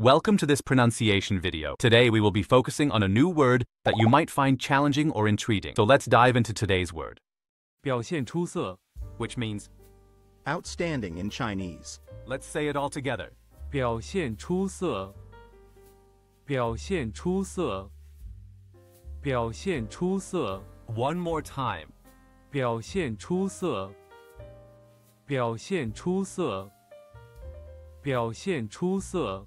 Welcome to this pronunciation video. Today we will be focusing on a new word that you might find challenging or intriguing. So let's dive into today's word, 表现出色， which means, Outstanding in Chinese. let's say it all together. 表现出色，表现出色，表现出色， One more time. 表现出色，表现出色，表现出色。